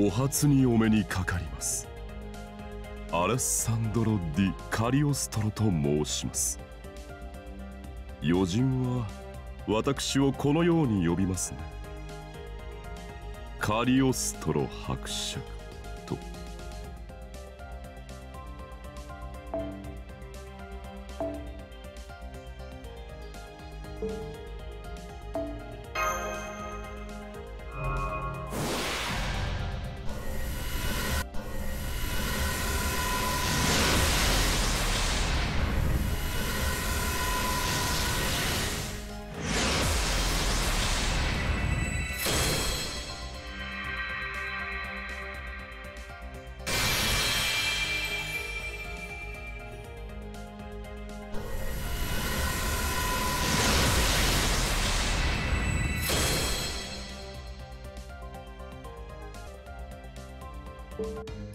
お初にお目にかかります。アレッサンドロ・ディ・カリオストロと申します。余人は私をこのように呼びますね。カリオストロ伯爵。you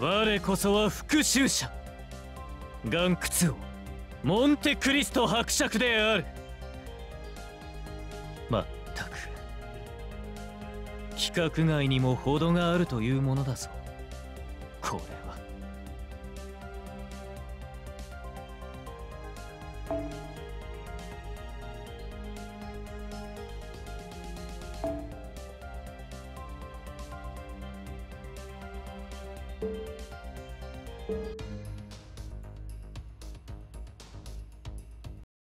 我こそは復讐者。岩窟王モンテクリスト伯爵である。まったく。規格外にも程があるというものだぞ。これは「Thank you.